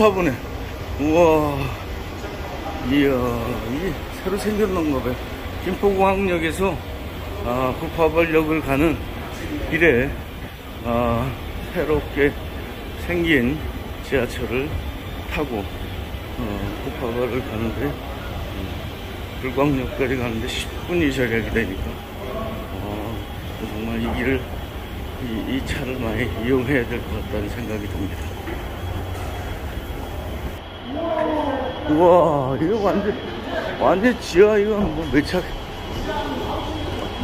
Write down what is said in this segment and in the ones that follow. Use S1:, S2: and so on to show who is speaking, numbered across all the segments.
S1: 처음 타보네. 우와. 이야, 이게 새로 생겼는가 봐요. 김포공항역에서 아, 구파발역을 가는 길에 아, 새롭게 생긴 지하철을 타고 어, 구파발을 가는데 음, 불광역까지 가는데 10분이 절약이 되니까 어, 정말 이 길을 이, 이 차를 많이 이용해야 될 것 같다는 생각이 듭니다. 우와, 이거 완전, 완전 지하, 이거 뭐몇 차,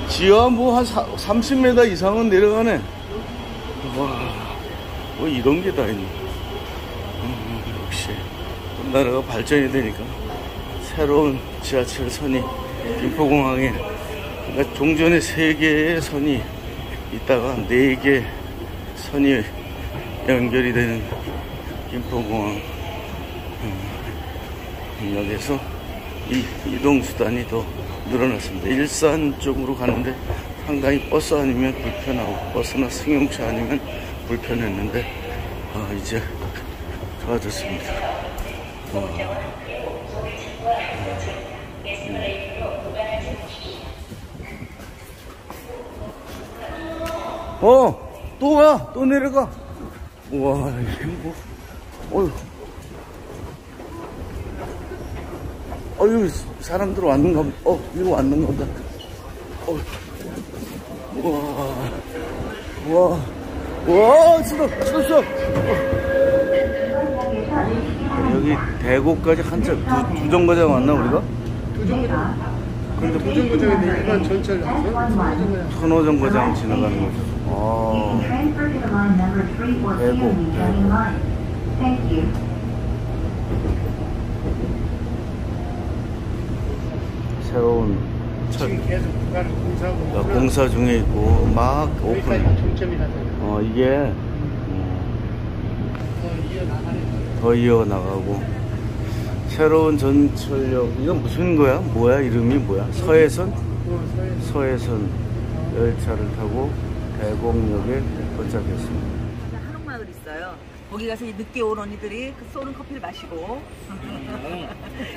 S1: 지하 뭐 한 30m 이상은 내려가네. 와, 뭐 이런 게 다 있네. 음, 역시, 우리나라가 발전이 되니까 새로운 지하철 선이 김포공항에, 그러니까 종전에 세 개의 선이 있다가 네개 선이 연결이 되는 김포공항 음, 역에서 이 이동 수단이 더 늘어났습니다. 일산 쪽으로 가는데 상당히 버스 아니면 불편하고 버스나 승용차 아니면 불편했는데 아, 이제 좋아졌습니다. 와. 어, 또 와, 또 내려가. 우와, 이게 뭐, 어휴. 어휴, 사람들 왔는가, 보다. 어, 이거 왔는가 보다. 어, 우와, 우와, 우와, 쓰러, 쓰러, 쓰러. 여기 대구까지 한참, 두, 두 정거장 왔나, 우리가?
S2: 근데 도전구장인데 일반 전철 나왔어요?
S1: 천호 정거장 지나가는 거죠. 아, 대구, 대구. 새로운 철,
S2: 공사하고
S1: 어, 공사 중에 있고, 막 오픈. 어, 이게
S2: 더 이어나가는
S1: 더 이어 나가고, 새로운 전철역, 이건 무슨 거야? 뭐야? 이름이 뭐야? 서해선?
S2: 거
S1: 서해선 열차를 타고 대곡역에 도착했습니다.
S3: 거기 가서 이 늦게 온 언니들이 그 쏘는 커피를 마시고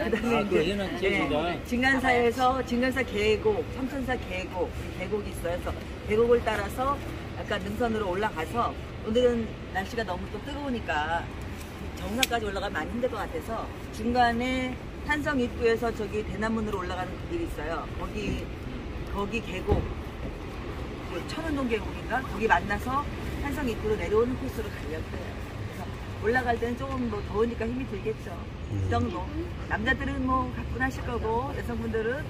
S3: 그다음에
S4: 아, 지역이다.
S3: 네, 진간사에서 진간사 계곡, 삼천사 계곡, 계곡이 있어요. 그래서 계곡을 따라서 약간 능선으로 올라가서 오늘은 날씨가 너무 또 뜨거우니까 정상까지 올라가면 많이 힘들 것 같아서 중간에 산성 입구에서 저기 대남문으로 올라가는 그 길이 있어요. 거기 거기 계곡 그 천운동 계곡인가 거기 만나서 산성 입구로 내려오는 코스로 가려고요. 올라갈 때는 조금 뭐 더우니까 힘이 들겠죠. 그 정도. 남자들은 뭐 가뿐하실 거고 여성분들은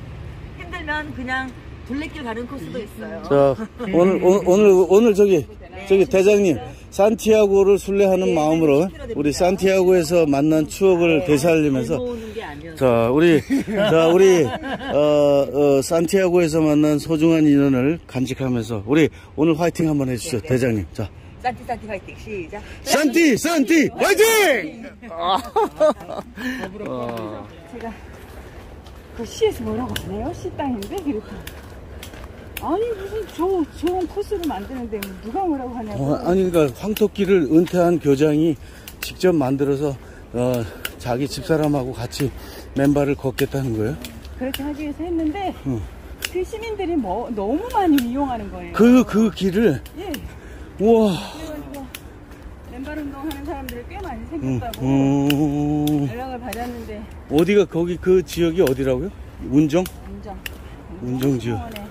S3: 힘들면 그냥 둘레길 가는 코스도 있어요.
S1: 자, 오늘, 오늘, 오늘, 오늘 저기, 저기 대장님, 산티아고를 순례하는 마음으로 우리 산티아고에서 만난 추억을 되살리면서
S3: 게 아니어서.
S1: 자, 우리, 자, 우리, 어, 어, 산티아고에서 만난 소중한 인연을 간직하면서 우리 오늘 화이팅 한번 해주시죠, 대장님. 자,
S3: 산티 산티 파이팅 시작.
S1: 산티, 산티, 화이팅!
S5: 제가 그 시에서 뭐라고 안 해요? 시 땅인데 그랬다. 아니 무슨 저 좋은 코스를 만드는데 누가 뭐라고 하냐고.
S1: 어, 아니, 그러니까 황토끼를 은퇴한 교장이 직접 만들어서, 어, 자기 집사람하고 같이 맨발을 걷겠다는 거예요?
S5: 그렇게 하기 위해서 했는데 그 시민들이 뭐 너무 많이 이용하는 거예요.
S1: 그, 그 길을,
S5: 예.
S1: 우와.
S5: 맨발 운동하는 사람들이 꽤 많이
S1: 음,
S5: 생겼다고
S1: 음,
S5: 연락을 받았는데
S1: 어디가, 거기 그 지역이 어디라고요? 운정?
S5: 운정.
S1: 운정 지역.
S5: 공원에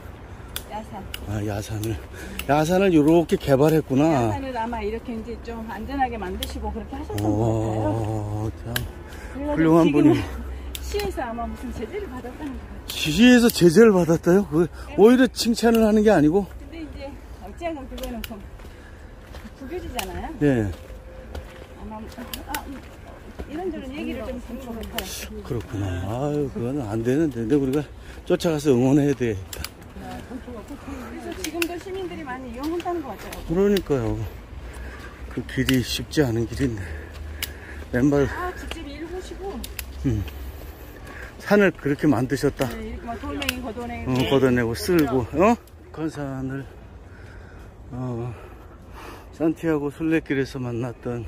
S5: 야산.
S1: 아, 야산을. 야산을 이렇게 개발했구나.
S5: 야산을 아마 이렇게 이제 좀 안전하게 만드시고 그렇게 하셨던 것 같아요.
S1: 오, 참. 훌륭한 분이.
S5: 시에서 아마 무슨 제재를 받았다는 것 같아요.
S1: 시에서 제재를 받았다요? 그, 오히려 칭찬을 하는 게 아니고,
S5: 근데 이제 어찌하건 그거는 좀 구겨지잖아요.
S1: 네.
S5: 아마 아, 이- 이런저런 얘기를 좀것 같아요.
S1: 그렇구나. 아유, 그건 안 되는데. 근데 우리가 쫓아가서 응원해야 돼.
S5: 그래서 지금도 시민들이 많이 이용한다는 것 같아요.
S1: 그러니까요. 그 길이 쉽지 않은 길인데. 맨발
S5: 아, 직접 일보시고
S1: 산을 그렇게 만드셨다.
S5: 네, 이렇게 막 돌멩이 걷어내고
S1: 어, 걷어내고 쓸고, 어? 건산을, 어, 산티아고 순례길에서 만났던,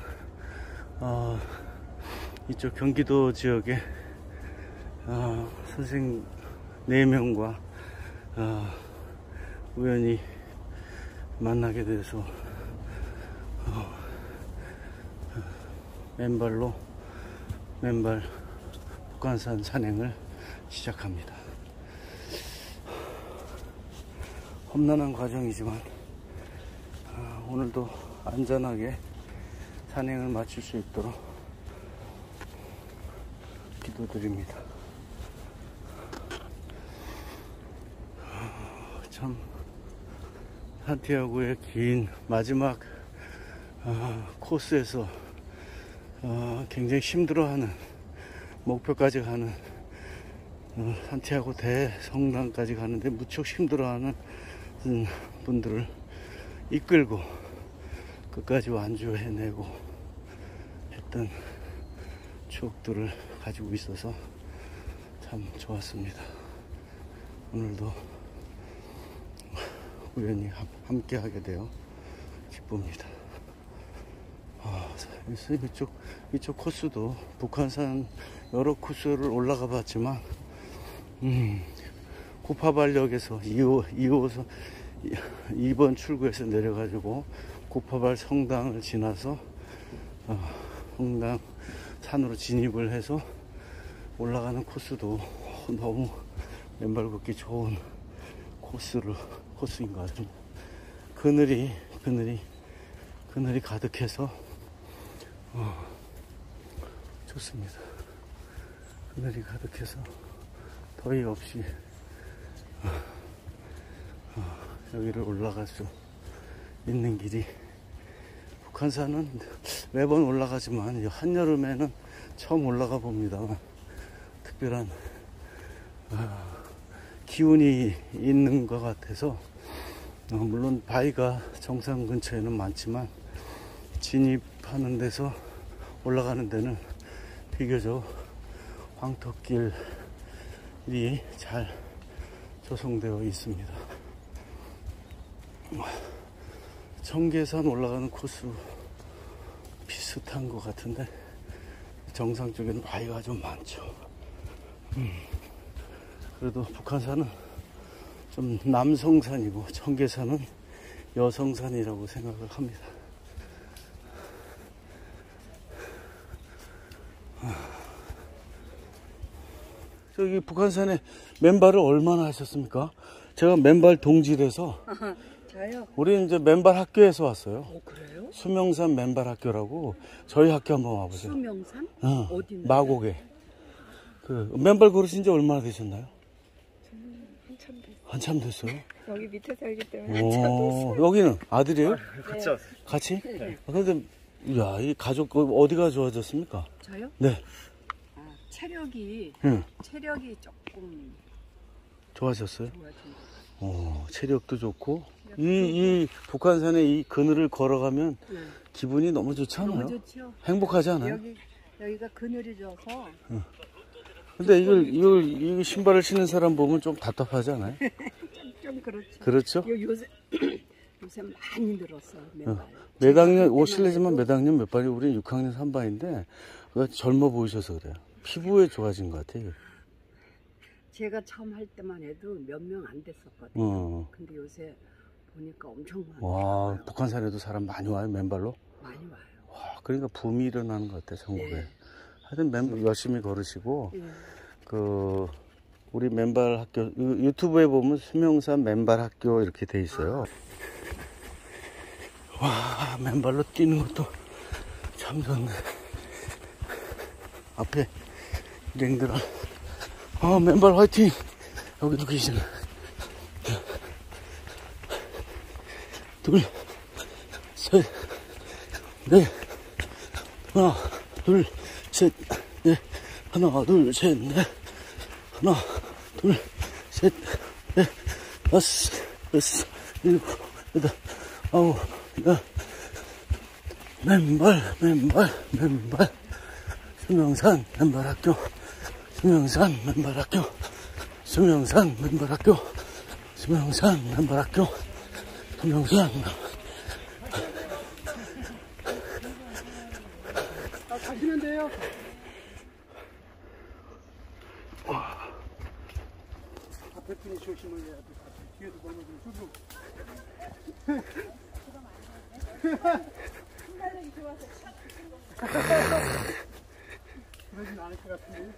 S1: 어, 이쪽 경기도 지역에 어, 선생 4명과 어, 우연히 만나게 돼서 어, 어, 맨발로 맨발 북한산 산행을 시작합니다. 험난한 과정이지만 아, 오늘도 안전하게 산행을 마칠 수 있도록 기도드립니다. 아, 참 산티아고의 긴 마지막 아, 코스에서 어, 굉장히 힘들어하는 목표까지 가는 어, 산티아고 대성당까지 가는데 무척 힘들어하는 음, 분들을 이끌고 끝까지 완주해내고 했던 추억들을 가지고 있어서 참 좋았습니다. 오늘도 우연히 함- 함께하게 되어 기쁩니다. 아, 이쪽, 이쪽 코스도 북한산 여러 코스를 올라가 봤지만, 음, 고파발역에서 2호, 2호선, 2번 출구에서 내려가지고 고파발 성당을 지나서, 어, 성당 산으로 진입을 해서 올라가는 코스도 너무 맨발 걷기 좋은 코스로, 코스인 것 같습니다. 그늘이, 그늘이, 그늘이 가득해서 어, 좋습니다. 그늘이 가득해서 더위 없이 어, 어, 여기를 올라갈 수 있는 길이 북한산은 매번 올라가지만 이 한여름에는 처음 올라가 봅니다만 특별한 어, 기운이 있는 것 같아서 어, 물론 바위가 정상 근처에는 많지만 진입하는 데서 올라가는 데는 비교적 황토길이 잘 조성되어 있습니다. 청계산 올라가는 코스 비슷한 것 같은데 정상 쪽에는 바위가 좀 많죠. 음, 그래도 북한산은 좀 남성산이고 청계산은 여성산이라고 생각을 합니다. 저기 북한산에 맨발을 얼마나 하셨습니까? 제가 맨발 동지라서
S5: 저요?
S1: 우리 이제 맨발 학교에서 왔어요.
S5: 어, 그래요?
S1: 수명산 맨발 학교라고 저희 학교 한번 와보세요.
S5: 수명산?
S1: 어,
S5: 어딘데?
S1: 마곡에. 그 맨발 걸으신 지 얼마나 되셨나요?
S5: 한참 됐
S1: 한참 됐어요.
S5: 여기 밑에 살기 때문에 한참
S1: 오, 여기는 아들이에요?
S2: 같이 왔어요.
S1: 같이? 아, 근데 야, 이 가족 그 어디가 좋아졌습니까?
S5: 저요?
S1: 네,
S5: 아, 체력이
S1: 응,
S5: 체력이 조금
S1: 좋아졌어요.
S5: 좋아진 것
S1: 어, 체력도 좋고 이, 이 북한산에 이 그늘을 걸어가면.
S5: 네.
S1: 기분이 너무 좋지 않아요?
S5: 너무 좋죠.
S1: 행복하지 않아요?
S5: 여기 여기가 그늘이 져서
S1: 근데 이걸, 이걸, 이 신발을 신는 사람 보면 좀 답답하지 않아요?
S5: 좀 그렇죠.
S1: 그렇죠?
S5: 요, 요새 요새 많이 늘었어요. 맨발.
S1: 몇 학년,
S5: 제가
S1: 옷 실례지만
S5: 그때만
S1: 몇 학년 몇 반이 우리 6학년 3반인데 젊어 보이셔서 그래요. 피부에 좋아진 것 같아요.
S5: 제가 처음 할 때만 해도 몇 명 안 됐었거든요.
S1: 어.
S5: 근데 요새 보니까 엄청
S1: 와,
S5: 많아요.
S1: 북한 산에도 사람 많이 와요, 맨발로?
S5: 많이 와요.
S1: 와, 그러니까 붐이 일어나는 것 같아, 전국에.
S5: 네.
S1: 하여튼 맨, 열심히 걸으시고,
S5: 예.
S1: 그, 우리 맨발 학교, 유- 유튜브에 보면 수명산 맨발 학교 이렇게 돼 있어요. 와, 맨발로 뛰는 것도 참 좋네. 앞에 일행들아, 아, 맨발 화이팅! 여기도 계시네. 둘, 셋, 넷, 하나, 둘, 셋, 넷, 하나, 둘, 셋, 넷, 하나, 둘, 셋, 넷, 다섯, 여섯, 일곱, 여덟, 아홉, 열. 맨발, 맨발, 맨발. 수명산 맨발학교, 수명산 맨발학교, 수명산 맨발학교, 수명산 맨발학교, 영상
S2: 아, 가시면 돼요 앞에 분이 조심을 해야 돼 뒤에서 넘어지면 주로 신발력이 좋아서 그러진 않을 것 같은데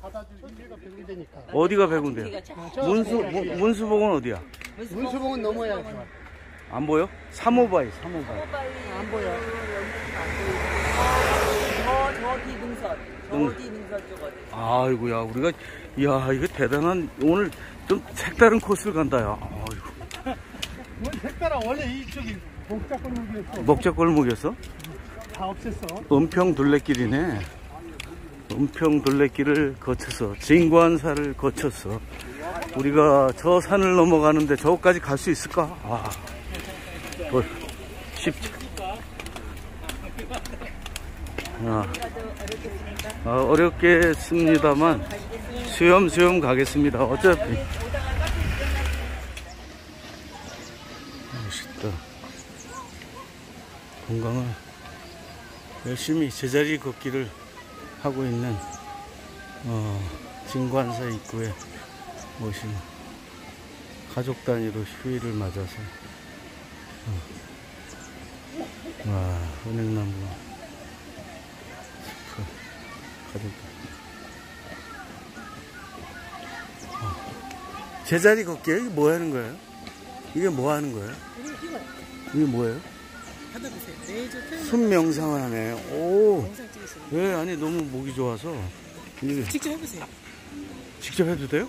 S2: 바다줄 1가 되니까
S1: 어디가 100원 돼요? 문수, 문- 문수봉은 어디야?
S2: 문수봉은 넘어야 돼.
S1: 안 보여? 3호바이, 3호바이.
S2: 안 보여.
S3: 저, 저 뒤능선, 저 뒤능선 쪽 어디?
S1: 아이고야, 우리가, 이야, 이거 대단한, 오늘 좀 색다른 코스를 간다, 야. 아이고.
S2: 뭐 색깔아 원래 이쪽이 목자골목이었어.
S1: 먹자 골목이었어?
S2: 다 없앴어.
S1: 은평 둘레길이네. 은평 둘레길을 거쳐서, 진관사를 거쳐서, 우리가 저 산을 넘어가는데 저까지 갈 수 있을까? 아, 뭐, 쉽지. 아, 아, 어렵겠습니다만, 수염수염 가겠습니다. 어차피. 멋있다. 건강을 열심히 제자리 걷기를 하고 있는 어, 진관사 입구에 모신 가족 단위로 휴일을 맞아서 어, 와 은행나무 숲을 가족 어, 제자리 걷기에 이게 뭐 하는 거예요? 이게 뭐 하는 거예요? 이게 뭐예요? 숨 명상을 하네. 오. 예, 아니 너무 목이 좋아서.
S4: 직접 해보세요.
S1: 직접 해도 돼요?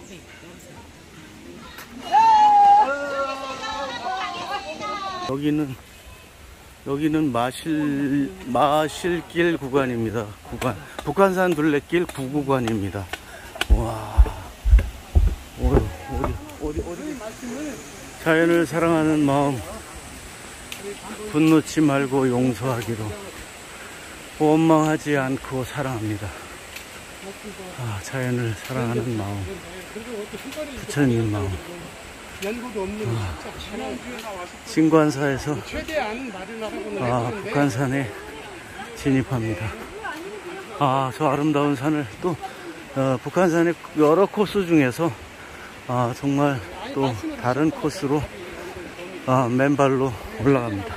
S1: 여기는 여기는 마실 마실길 구간입니다. 구간 북한산 둘레길 구구간입니다. 와. 어디 어디 어디 어디 자연을 사랑하는 마음 분노치 말고 용서하기로 원망하지 않고 사랑합니다. 아, 자연을 사랑하는 마음, 부처님 마음.
S2: 연고도 없는
S1: 아.
S2: 마련하고는
S1: 아, 북한산에 진입합니다. 아, 저 아름다운 산을 또 어, 북한산의 여러 코스 중에서 아, 정말 또 다른 코스로 아, 맨발로 올라갑니다.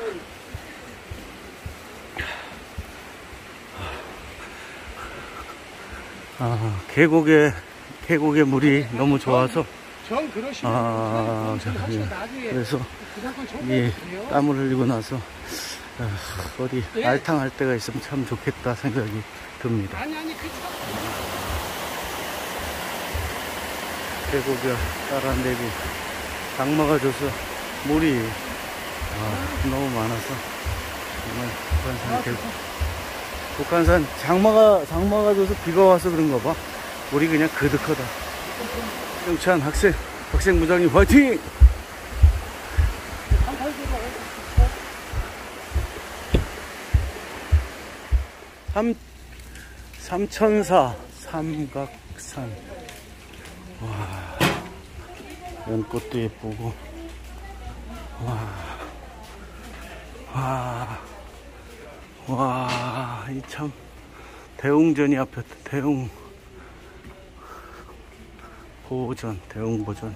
S1: 아, 계곡에 계곡의 물이 너무 좋아서
S2: 정 그러시면
S1: 아, 예.
S2: 나중에
S1: 그래서 이
S2: 돼요.
S1: 땀을 흘리고 나서 아, 어디 알탕할 때가 있으면 참 좋겠다 생각이 듭니다.
S2: 아니 아니 그 참.
S1: 계곡에 따라 내리 장마가 져서 물이 아, 너무 많아서 정말 북한산 계곡 북한산 장마가 장마가 져서 비가 와서 그런가 봐. 물이 그냥 그득하다. 영찬 학생 학생 부장님 화이팅! 삼 삼천사 삼각산. 와 연꽃도 예쁘고. 와와이 참 대웅전이 앞에 대웅 보전 대웅 보전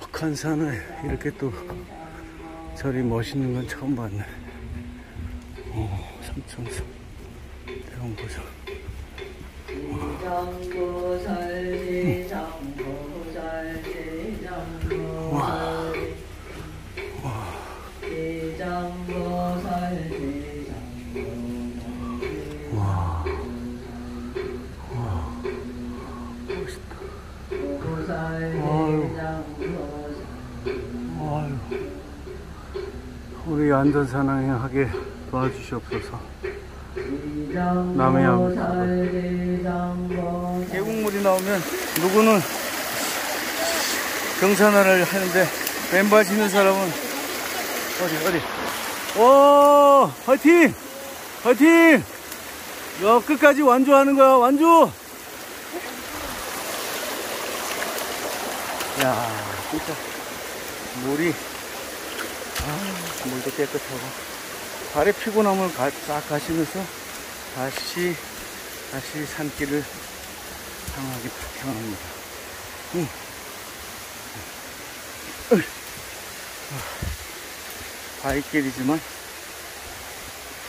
S1: 북한산에 이렇게 또 절이 멋있는 건 처음 봤네. 오, 삼천산 대웅보전. 우리 안전사랑하게 도와주시옵소서. 남의 아버 지. 계곡물이 나오면 누구는 경사나를 하는데 맨발 짚는 사람은 어디 어디 오 화이팅 화이팅 여 끝까지 완주하는 거야, 완주! 야, 진짜, 물이, 아, 물도 깨끗하고, 발에 피곤함을 가, 싹 가시면서, 다시, 다시 산길을 향합니다. 응. 으이. 아, 바위길이지만,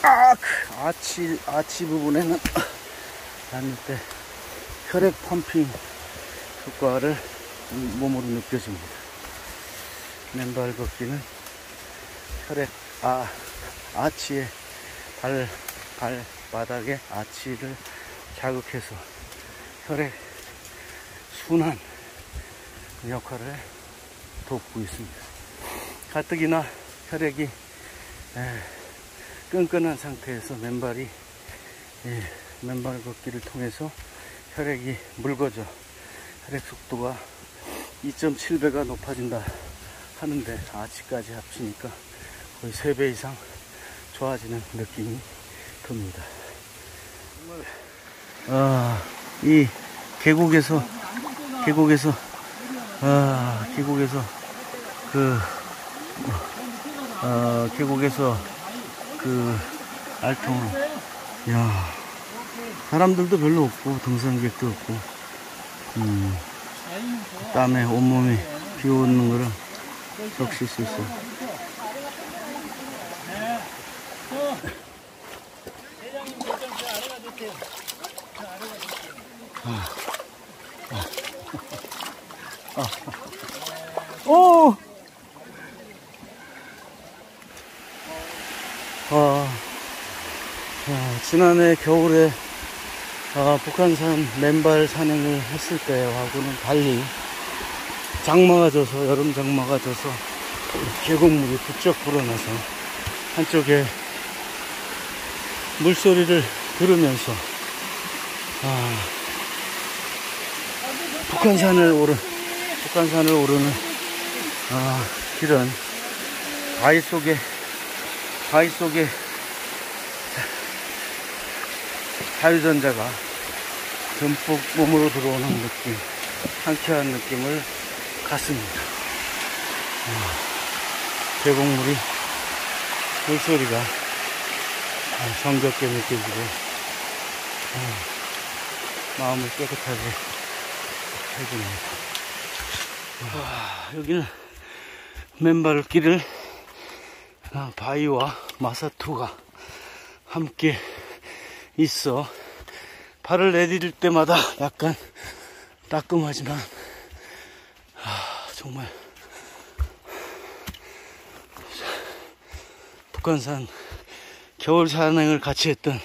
S1: 아, 그 아치, 아치 부분에는 닿을 때 혈액 펌핑 효과를 몸으로 느껴집니다. 맨발 걷기는 혈액, 아, 아치의 발, 발바닥의 아치를 자극해서 혈액 순환 역할을 돕고 있습니다. 가뜩이나 혈액이 에, 끈끈한 상태에서 맨발이 예, 맨발 걷기를 통해서 혈액이 묽어져 혈액 속도가 2.7배가 높아진다 하는데 아치까지 합치니까 거의 3배 이상 좋아지는 느낌이 듭니다. 아, 이 계곡에서 계곡에서 아, 계곡에서 그 어, 계곡에서 그 알통을 야 사람들도 별로 없고 등산객도 없고 음, 땀에 온몸이 비오는 거를 적실 수 있어 오! 아, 아, 지난해 겨울에 아, 북한산 맨발 산행을 했을 때하고는 달리 장마가 져서 여름 장마가 져서 계곡물이 부쩍 불어나서 한쪽에 물소리를 들으면서 아, 북한산을 오르 북한산을 오르는 아, 길은 바위 속에 바위 속에 자유전자가 듬뿍 몸으로 들어오는 느낌, 상쾌한 느낌을 갖습니다. 아, 계곡물이 물소리가 아, 정겹게 느껴지고 아, 마음을 깨끗하게 해줍니다. 와, 여기는 맨발 길을 아, 바위와 마사토가 함께 있어 발을 내디딜 때마다 약간 따끔하지만 아, 정말 북한산 겨울 산행을 같이 했던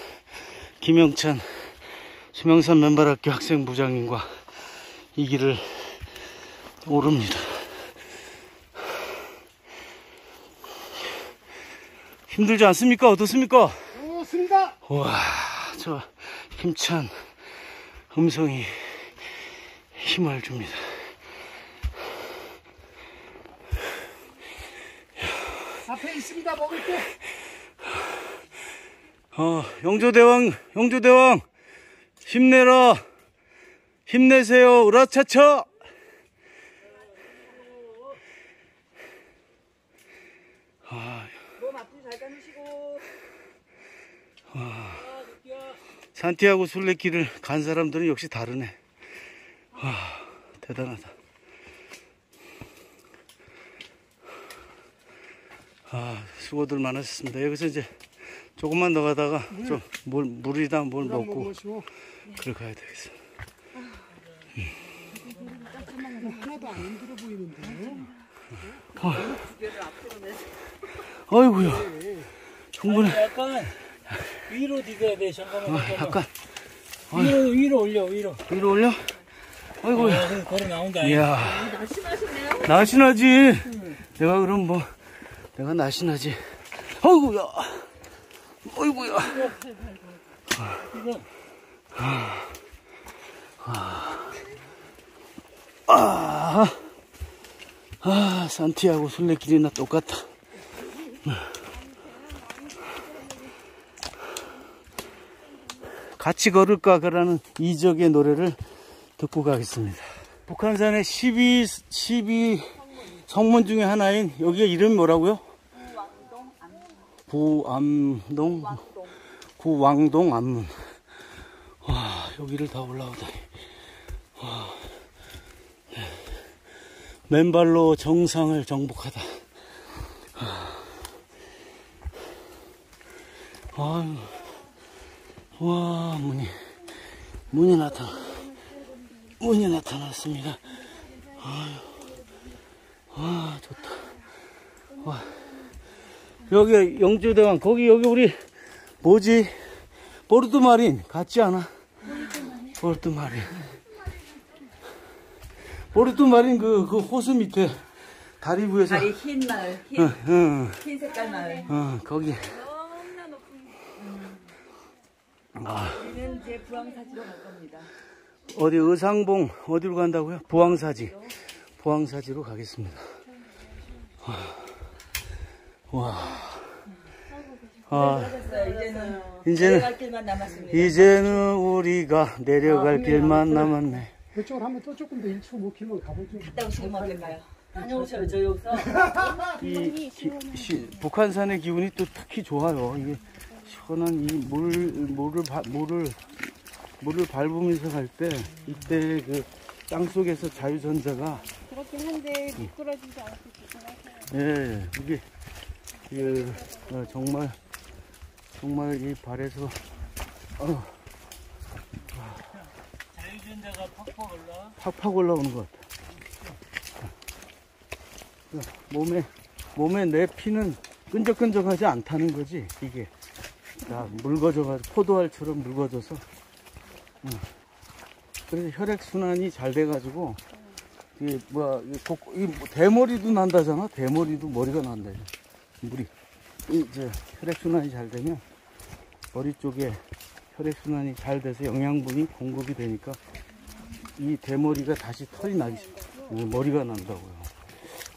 S1: 김영찬 수명산 맨발학교 학생부장님과 이 길을 오릅니다. 힘들지 않습니까? 어떻습니까?
S2: 좋습니다.
S1: 와, 저 힘찬 음성이 힘을 줍니다.
S2: 앞에 있습니다. 먹을 게.
S1: 어, 영조대왕, 영조대왕, 힘내라. 힘내세요. 으라차차. 아,
S3: 몸 앞뒤 잘 감으시고.
S1: 산티아고 순례길을 간 사람들은 역시 다르네. 와, 대단하다. 아, 수고들 많으셨습니다. 여기서 이제 조금만 더 가다가 좀 물, 물이다
S2: 뭘물
S1: 먹고
S2: 먹으시고
S1: 그래 가야 되겠어.
S2: 하나도 안 힘들어 보이는데.
S1: 어이구야. 충분해.
S4: 위로 디뎌야 돼. 잠깐만.
S1: 어,
S4: 잠깐만.
S1: 약간
S4: 위로 위로 올려 위로.
S1: 위로 올려? 어이구야.
S4: 아, 그럼 걸어 나온다.
S1: 이야. 날씬하지. 내가 그럼 뭐, 내가 날씬하지. 어이구야. 어이구야.
S4: 이거
S1: 아, 아, 산티아고 순례길이나 똑같다. 같이 걸을까 그라는 이적의 노래를 듣고 가겠습니다. 북한산의 12, 12 성문 중에 하나인 여기가 이름이 뭐라고요? 부암동. 구왕동. 안문. 와 여기를 다 올라오다니 와, 네. 맨발로 정상을 정복하다. 아유 와 문이 문이 나타나 문이 나타났습니다. 아유 와 좋다. 와 여기 영주대왕 거기 여기 우리 뭐지? 보르투마린 같지 않아? 보르투마린. 보르투마린 그, 그 호수 밑에 다리 위에서
S3: 다리 흰 마을, 흰,
S1: 응, 응,
S3: 흰 색깔 마을.
S1: 응, 거기
S3: 우리는 이제 부항사지로 갈 겁니다.
S1: 어디 의상봉 어디로 간다고요? 부항사지 부항사지로 가겠습니다 와, 와.
S3: 하셨어요. 이제는
S1: 이제는
S3: 내려갈 길만 남았습니다.
S1: 이제는 우리가 내려갈 길만 남았네
S2: 그쪽으로 한번 또 조금 더 1초 5km 가보죠.
S3: 갔다 오시면 어떨까요? 다녀오셔요. 저 여기서.
S1: 이 기- 시- 북한산의 기운이 또 특히 좋아요. 이게 시원한 이 물, 물을, 바- 물을, 물을 밟으면서 갈 때, 이때 그 땅 속에서 자유전자가,
S5: 그렇긴 한데 미끄러지지 않고 조심하세요.
S1: 예, 이게, 그, 어, 정말, 정말 이 발에서, 어,
S4: 자유전자가 팍팍 올라.
S1: 팍팍 올라오는 것 같아. 그 몸에, 몸에 내 피는 끈적끈적하지 않다는 거지, 이게. 다 묽어져가지고, 포도알처럼 묽어져서. 응. 그래서 혈액순환이 잘 돼가지고, 이게 뭐야, 이뭐 대머리도 난다잖아? 대머리도 머리가 난다. 물이. 이, 저, 혈액순환이 잘 되면, 머리 쪽에 혈액순환이 잘 돼서 영양분이 공급이 되니까, 이 대머리가 다시 털이 나기 시작. 어, 머리가 난다고요.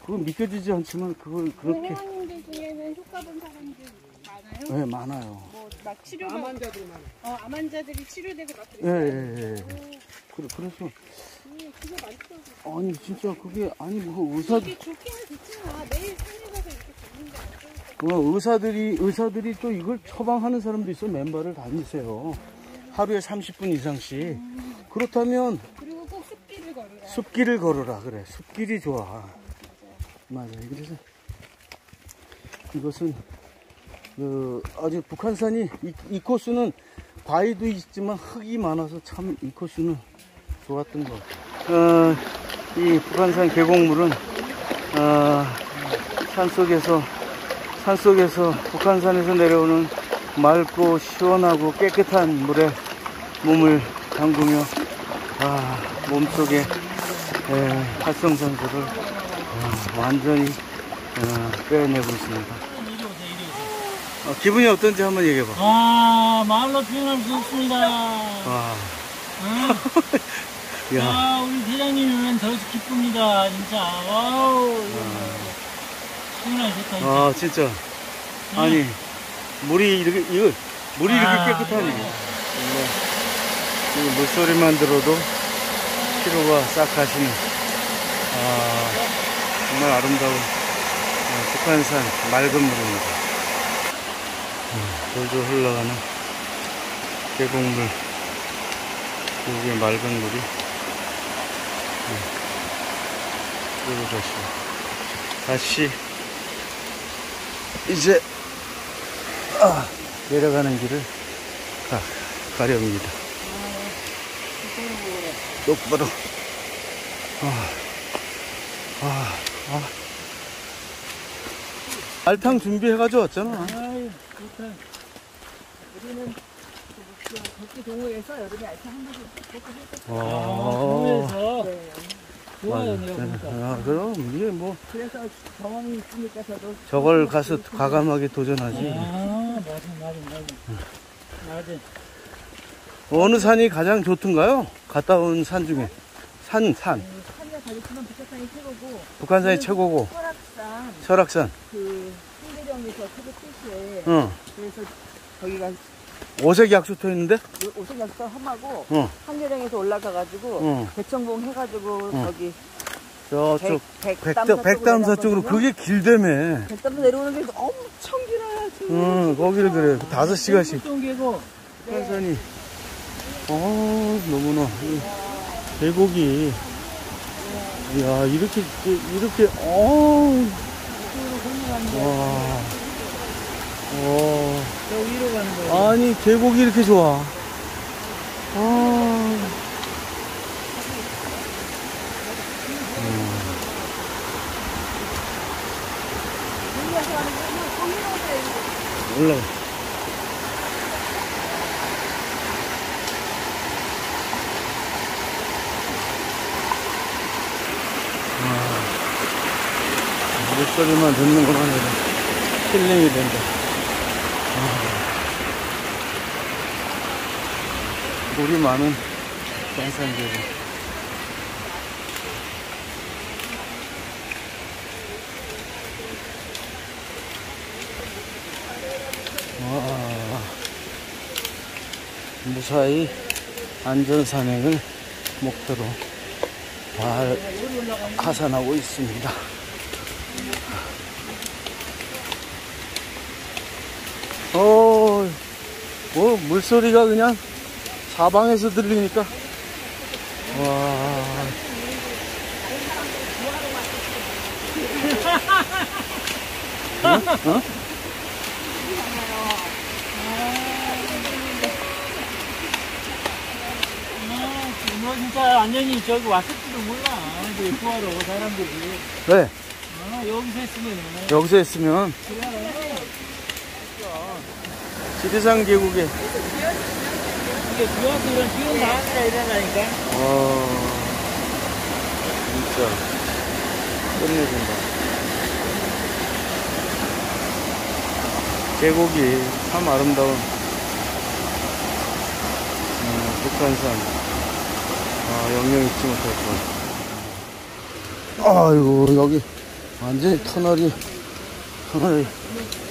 S1: 그건 믿겨지지 않지만 그걸 그렇게
S5: 회원님들 중에는 효과 본 사람들 많아요?
S1: 네, 많아요.
S5: 뭐막 치료가
S2: 암 환자들이 많아.
S5: 어, 암 환자들이 치료되고 막
S1: 예,
S5: 그랬어요.
S1: 예, 예. 그래, 그래서
S5: 음, 그게 많더라고요.
S1: 아니 진짜 그게 아니 뭐 의사
S5: 이게 좋기는 좋지만 매일 산에 가서 이렇게 걷는데 어떨까?
S1: 어, 의사들이 의사들이 또 이걸 처방하는 사람도 있어 맨발을 다니세요. 하루에 30분 이상씩. 그렇다면
S5: 그리고 꼭 습기를 걸으라.
S1: 숲길을 걸어라 그래. 숲길이 좋아. 맞아요. 그래서 이것은 그 아주 북한산이 이, 이 코스는 바위도 있지만 흙이 많아서 참 이 코스는 좋았던 것 같아요. 어, 이 북한산 계곡물은 어, 산속에서 산속에서 북한산에서 내려오는 맑고 시원하고 깨끗한 물에 몸을 담그며 아, 몸속에 에, 활성산소를 어, 완전히 어, 빼내고 있습니다.
S4: 이리 오세요, 이리 오세요.
S1: 어, 기분이 어떤지 한번 얘기해봐.
S4: 아, 말로 표현할 수 없습니다.
S1: 와,
S4: 응?
S1: 야,
S4: 아, 우리 대장님이면 더 기쁩니다, 진짜. 와우. 시원하게 좋다, 진짜.
S1: 아 진짜 아니 물이 이렇게 이거 물이 이렇게
S4: 아,
S1: 깨끗하니
S4: 네.
S1: 정말 이 물소리만 들어도 피로가 싹 가시는 아 정말 아름다운 어, 북한산 맑은 물입니다. 음, 돌돌 흘러가는 계곡물 여기에 맑은 물이 그리고 다시 다시 이제 아, 내려가는 길을 가, 가렵니다. 똑바로. 아, 아, 아. 알탕 준비해가지고 왔잖아.
S4: 아유, 좋다.
S3: 우리는 그 동호회에서 여름에 알차 한 번씩 먹고 했었어요.
S4: 아,
S1: 어.
S4: 좋아서.
S3: 네.
S4: 좋아요, 내가 보니까.
S1: 아, 그럼 이게 뭐
S3: 그래서 경험이 있으니까 저도
S1: 저걸 가서 과감하게 도전하지.
S4: 아, 맞아, 맞아, 맞아. 맞아.
S1: 어느 산이 가장 좋던가요? 갔다 온 산 중에. 산, 산.
S3: 산이가 가르치면 북한산이 최고고
S1: 북한산이 최고고,
S3: 설악산
S1: 설악산.
S3: 그 홍대령에서 최고 출시에
S1: 응.
S3: 그래서 거기가
S1: 오색 약수터 있는데?
S3: 오색약서 험하고
S1: 어.
S3: 한계령에서 올라가가지고
S1: 어.
S3: 대청봉 해가지고 저기
S1: 저쪽
S3: 백-
S1: 백담,
S3: 백담사
S1: 백담사 쪽으로 그게 길다며.
S3: 백담도 내려오는 게 엄청 길어요 지금.
S1: 응, 거기를 그래. 다섯 시간씩.
S4: 똥계고
S1: 한산이. 어, 너무나. 이 계곡이. 이야, 이렇게, 이렇게, 어 와. 와.
S4: 저 위로 가는 거예요.
S1: 아니, 계곡이 이렇게 좋아. 아. 올라가. 아, 목소리만 듣는 것만으로 힐링이 된다. 물이 많은 산산계곡. 와, 무사히 안전산행을 목표로 잘 하산하고 있습니다. 어, 뭐 물소리가 그냥 사방에서 들리니까 와. 어? 어?
S4: 진짜 완전히 저기 왔을지도 몰라. 구하러 사람들이.
S1: 네,
S4: 아, 여기서 있으면
S1: 여기서 있으면 지리산 계곡에
S4: 이게 비 와서 이런 비온 다음에 일어나니까.
S1: 어, 진짜 끝내준다. 계곡이 참 아름다운 어, 북한산 아, 영영 잊지 못할 것. 아이고 여기 완전히 터널이 터널이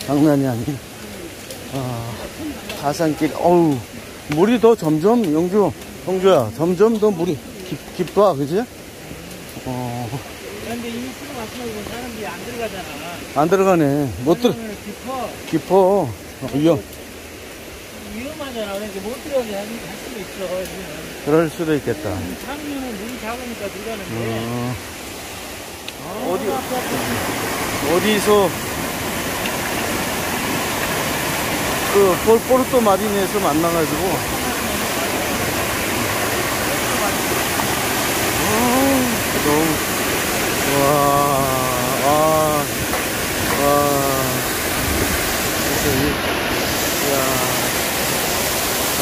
S1: 장난이 아니네. 아, 가산길 어우 물이 더 점점 영주 영주야 점점 더 물이 깊, 깊다 그지? 어,
S4: 그런데 이미 술을 마시면 사람들이 안 들어가잖아.
S1: 안 들어가네 못 들어
S4: 깊어.
S1: 깊어 어, 위험
S4: 위험하잖아. 그러니까 못 들어가게 할 수도 있어. 지금.
S1: 그럴 수도 있겠다
S4: 상류는 물이 작으니까 들어가는데.
S1: 어, 어디 어디서 그 볼- 포르토 마리네에서 만나가지고 아, 너무 와, 와, 와, 진짜 이, 야, 아,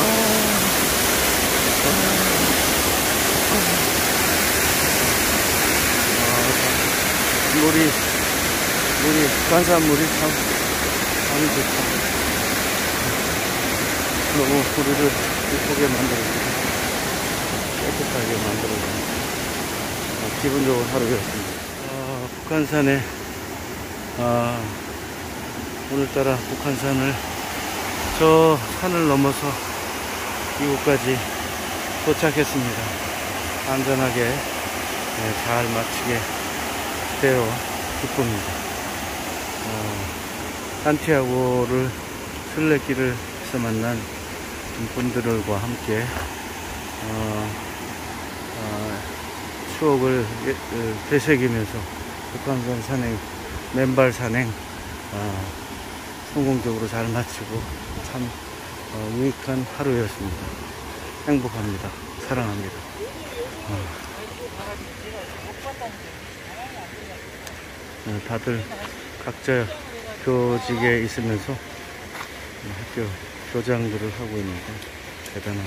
S1: 물이 물이 간산물이 참 아주 좋다. 너무 우리를 이쁘게 만들어주고 깨끗하게 만들어주고 아, 기분 좋은 하루였습니다. 아, 북한산에 아, 오늘따라 북한산을 저 산을 넘어서 이곳까지 도착했습니다. 안전하게 네, 잘 마치게 되어 기쁩니다. 어, 산티아고를 순례길에서 만난 분들과 함께 어, 어, 추억을 예- 어, 되새기면서 북한산 산행 맨발 산행 어, 성공적으로 잘 마치고 참 어, 유익한 하루였습니다. 행복합니다. 사랑합니다. 어. 어, 다들 각자 교직에 있으면서 학교 교장들을 하고 있는데 대단한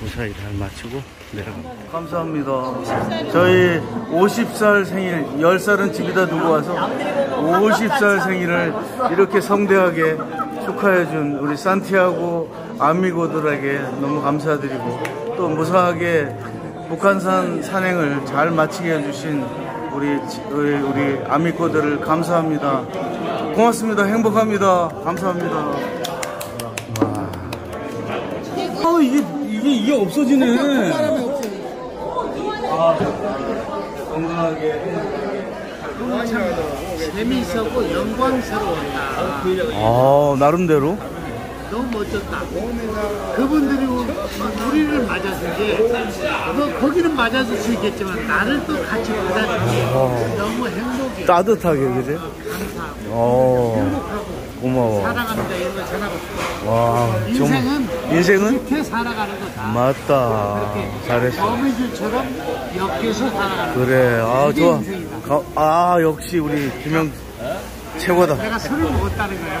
S1: 무사히 잘 마치고 내려갑니다. 감사합니다. 저희 50살 생일, 10살은 집에다 두고 와서 50살 생일을 이렇게 성대하게 축하해준 우리 산티아고 아미고들에게 너무 감사드리고 또 무사하게 북한산 산행을 잘 마치게 해주신 우리, 지- 우리, 우리 아미고들을 감사합니다. 고맙습니다. 행복합니다. 감사합니다. 와.
S6: 아 이게 이게 이게
S1: 없어지네. 아,
S6: 건강하게.
S1: 재미있었고 영광스러웠다.
S6: 아 나름대로.
S1: 너무 멋졌다. 그분들이 우리를 맞아준 게, 뭐 거기는 맞아줄 수 있겠지만 나를 또 같이 맞아준 게 너무 행복해.
S6: 따뜻하게, 그지?
S1: 감사하고
S6: 어,
S1: 행복하고
S6: 고마워.
S1: 사랑합니다 이런 거 전하고 싶어.
S6: 와,
S1: 인생은
S6: 인생은?
S1: 이렇게 살아가는 거다.
S6: 맞다. 잘했어.
S1: 거미줄처럼 엮여서 살아가는.
S6: 그래, 아, 좋아. 가- 아, 역시 우리 김영 최고다.
S1: 내가 술을 먹었다는 거야.